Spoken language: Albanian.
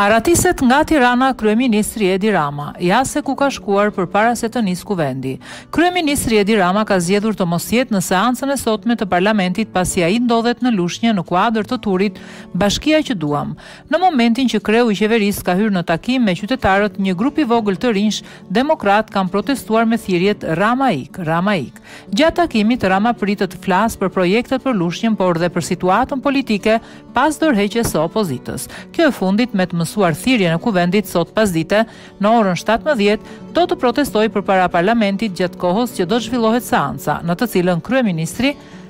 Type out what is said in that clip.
Arratiset nga Tirana kryeministri Edi Rama, ja se ku ka shkuar përpara se të nisë Kuvendi. Kryeministri Edi Rama ka zgjedhur të mos jetë në seancën e sotme të Parlamentit pasi ai ndodhet në Lushnjë në kuadër të turit Bashkia që duam. Në momentin që kreu i qeverisë ka hyrë në takim me qytetarët, një grup i vogël të rinjsh demokratë kanë protestuar me thirrjet Rama ik, Rama ik. Gjatë takimit, Rama pritet të flasë për projektet për Lushnjën por dhe për situatën politike pas dorëheqjes së opozitës. Kjo e fundit me të mësuar thirrjen e Kuvendit sot pasdite në orën shtatëmbëdhjetë do të protestojë përpara parlamentit gjatë kohës që do të zhvillohet seanca në të cilën kryeministri